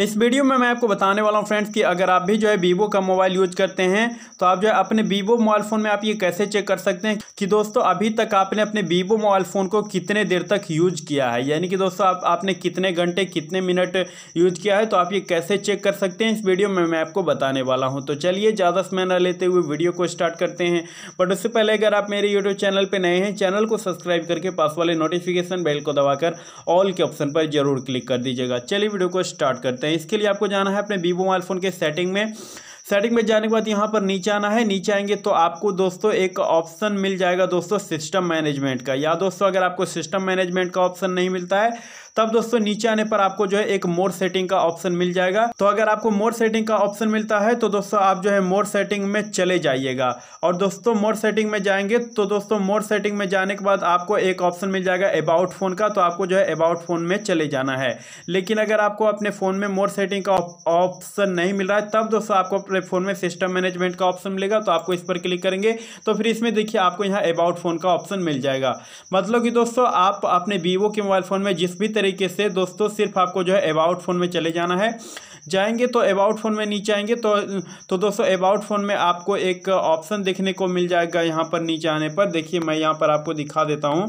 इस वीडियो में मैं आपको बताने वाला हूँ फ्रेंड्स कि अगर आप भी जो है वीवो का मोबाइल यूज़ करते हैं तो आप जो है अपने वीवो मोबाइल फ़ोन में आप ये कैसे चेक कर सकते हैं कि दोस्तों अभी तक आपने अपने वीवो मोबाइल फ़ोन को कितने देर तक यूज़ किया है? यानी कि दोस्तों आप, आपने कितने घंटे, कितने मिनट यूज़ किया है तो आप ये कैसे चेक कर सकते हैं? इस वीडियो में मैं आपको बताने वाला हूँ। तो चलिए ज़्यादा समय न लेते हुए वीडियो को स्टार्ट करते हैं। बट उससे पहले अगर आप मेरे यूट्यूब चैनल पर नए हैं, चैनल को सब्सक्राइब करके पास वाले नोटिफिकेशन बेल को दबाकर ऑल के ऑप्शन पर ज़रूर क्लिक कर दीजिएगा। चलिए वीडियो को स्टार्ट करते हैं। इसके लिए आपको जाना है अपने वीवो मोबाइल फ़ोन के सेटिंग में। सेटिंग में जाने के बाद यहाँ पर नीचे आना है। नीचे आएँगे तो आपको दोस्तों एक ऑप्शन मिल जाएगा दोस्तों सिस्टम मैनेजमेंट का। या दोस्तों अगर आपको सिस्टम मैनेजमेंट का ऑप्शन नहीं मिलता है तब दोस्तों नीचे आने पर आपको जो है एक मोर सेटिंग का ऑप्शन मिल जाएगा। तो अगर आपको मोर सेटिंग का ऑप्शन मिलता है तो दोस्तों आप जो है मोर सेटिंग में चले जाइएगा। और दोस्तों मोर सेटिंग में जाएँगे तो दोस्तों मोर सेटिंग में जाने के बाद आपको एक ऑप्शन मिल जाएगा अबाउट फ़ोन का तो आपको जो है अबाउट फ़ोन में चले जाना है। लेकिन अगर आपको अपने फ़ोन में मोर सेटिंग का ऑप्शन नहीं मिल रहा है, तब दोस्तों आपको अपने फ़ोन में सिस्टम मैनेजमेंट का ऑप्शन मिलेगा तो आपको इस पर क्लिक करेंगे। तो फिर इसमें देखिए आपको यहाँ अबाउट फ़ोन का ऑप्शन मिल जाएगा। मतलब कि दोस्तों आप अपने वीवो के मोबाइल फ़ोन में जिस भी तरीके से दोस्तों सिर्फ़ आपको जो है अबाउट फ़ोन में चले जाना है। जाएँगे तो अबाउट फ़ोन में नीचे आएँगे तो तो दोस्तों अबाउट फ़ोन में आपको एक ऑप्शन देखने को मिल जाएगा यहाँ पर नीचे आने पर। देखिए मैं यहाँ पर आपको दिखा देता हूँ।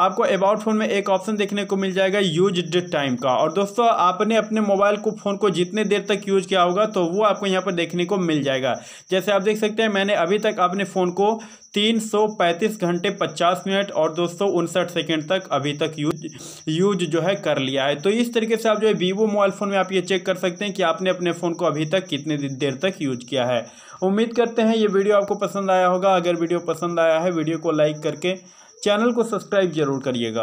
आपको अबाउट फ़ोन में एक ऑप्शन देखने को मिल जाएगा यूज़ टाइम का। और दोस्तों, आपने अपने मोबाइल को फ़ोन को जितने देर तक यूज़ किया होगा तो वो आपको यहाँ पर देखने को मिल जाएगा। जैसे आप देख सकते हैं, मैंने अभी तक अपने फ़ोन को तीन सौ पैंतीस घंटे पचास मिनट और दो सौ उनसठ सेकेंड तक अभी तक यूज़ यूज़ जो है कर लिया है। तो इस तरीके से आप जो है वीवो मोबाइल फ़ोन में आप ये चेक कर सकते हैं कि आपने अपने फ़ोन को अभी तक कितने देर तक यूज़ किया है। उम्मीद करते हैं ये वीडियो आपको पसंद आया होगा। अगर वीडियो पसंद आया है वीडियो को लाइक करके चैनल को सब्सक्राइब ज़रूर करिएगा।